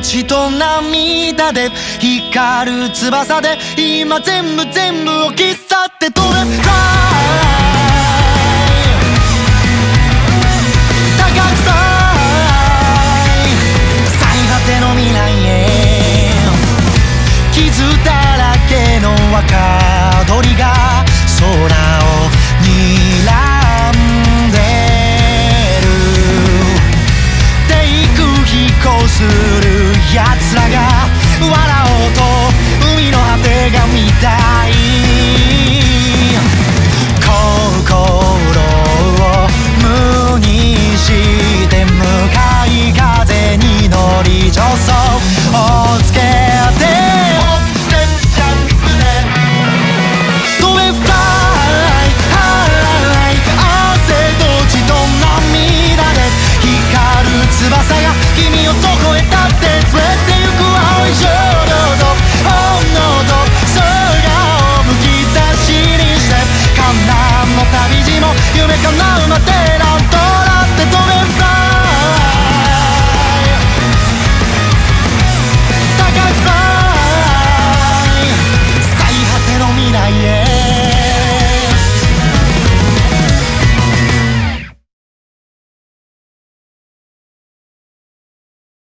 血と涙で光る翼で今全部全部を切っ去って奴らが笑おうと